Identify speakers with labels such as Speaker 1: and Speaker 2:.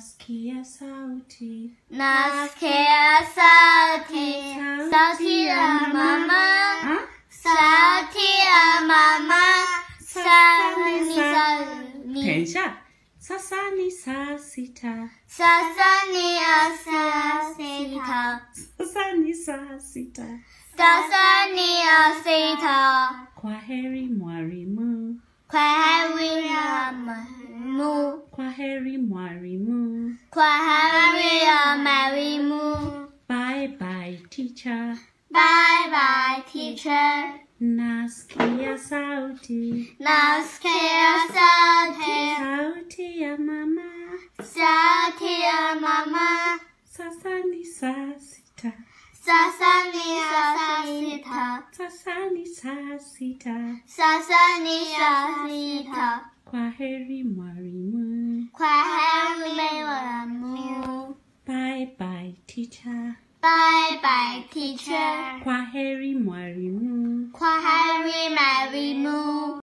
Speaker 1: Nasikia sauti.
Speaker 2: Nasikia sauti, sauti ya mama,
Speaker 1: Ah,
Speaker 2: sauti ya mama, sauti ni
Speaker 1: 等
Speaker 2: sauti.
Speaker 1: 一下，sasa ni saa sita.
Speaker 2: Sasa ni ya saa sita.
Speaker 1: Sasa ni saa sita.
Speaker 2: Sasa ni ya sita.
Speaker 1: Kwa heri mwalimu.
Speaker 2: Kwa heri ya mwalimu.
Speaker 1: Kwa heri mwalimu.
Speaker 2: Kwa heri ya mwalimu.
Speaker 1: Bye bye teacher.
Speaker 2: Bye bye teacher.
Speaker 1: Nasikia sauti.
Speaker 2: Nasikia sauti,
Speaker 1: Sauti ya mama.
Speaker 2: sauti ya mama.
Speaker 1: Sasa ni saa sita.
Speaker 2: Sasa ni saa sita.
Speaker 1: Sasa ni saa sita.
Speaker 2: Sasa ni saa sita.
Speaker 1: Kwa teacher.
Speaker 2: Bye bye teacher.
Speaker 1: Kwa mwalimu. Kwa